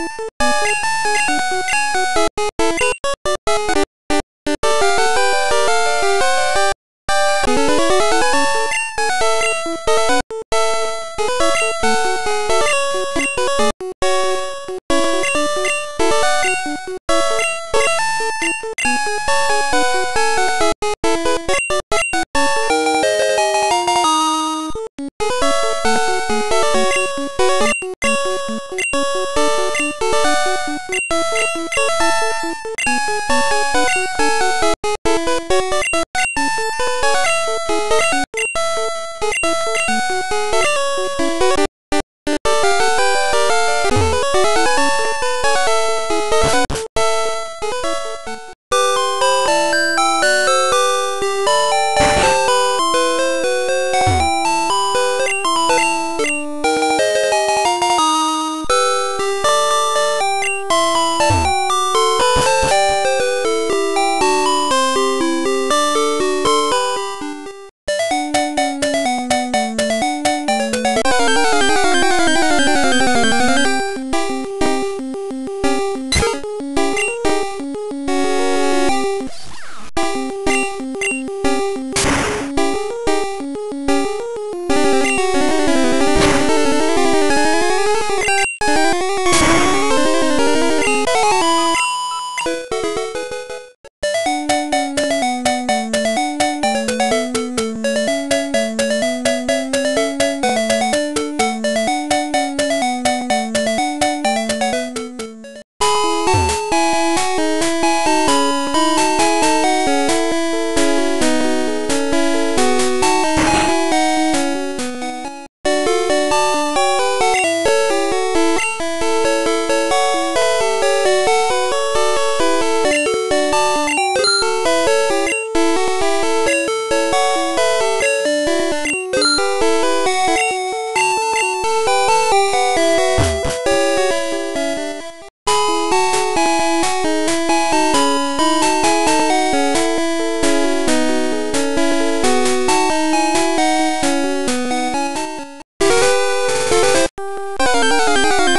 Thank you. Música